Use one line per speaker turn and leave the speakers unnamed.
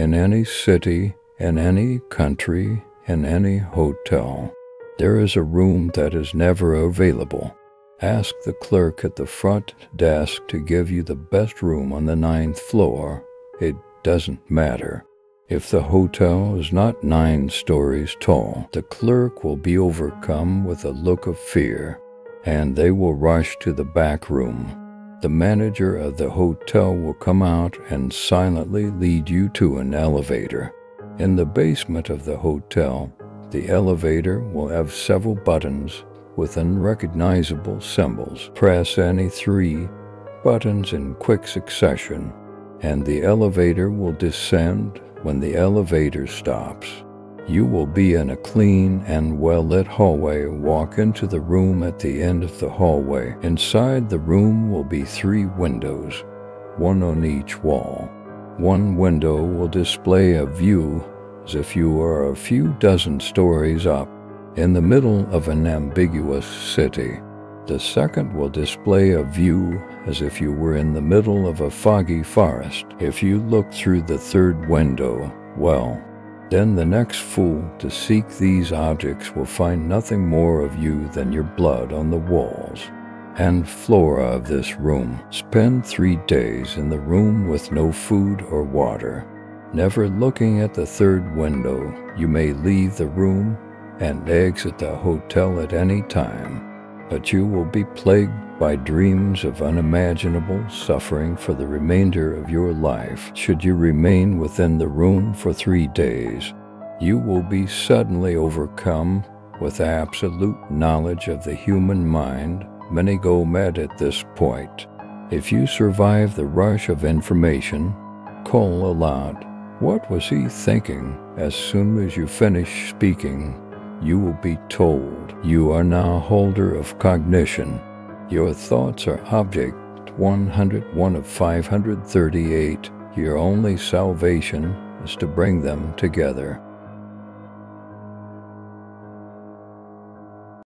in any city, in any country, in any hotel. There is a room that is never available. Ask the clerk at the front desk to give you the best room on the ninth floor. It doesn't matter. If the hotel is not nine stories tall, the clerk will be overcome with a look of fear, and they will rush to the back room. The manager of the hotel will come out and silently lead you to an elevator. In the basement of the hotel, the elevator will have several buttons with unrecognizable symbols. Press any three buttons in quick succession, and the elevator will descend when the elevator stops, you will be in a clean and well lit hallway. Walk into the room at the end of the hallway. Inside the room will be three windows, one on each wall. One window will display a view as if you were a few dozen stories up in the middle of an ambiguous city. The second will display a view as if you were in the middle of a foggy forest. If you look through the third window, well, then the next fool to seek these objects will find nothing more of you than your blood on the walls and flora of this room. Spend three days in the room with no food or water. Never looking at the third window, you may leave the room and exit the hotel at any time but you will be plagued by dreams of unimaginable suffering for the remainder of your life should you remain within the room for three days. You will be suddenly overcome with absolute knowledge of the human mind. Many go mad at this point. If you survive the rush of information, call aloud. What was he thinking as soon as you finish speaking? You will be told you are now holder of cognition. Your thoughts are object 101 of 538. Your only salvation is to bring them together.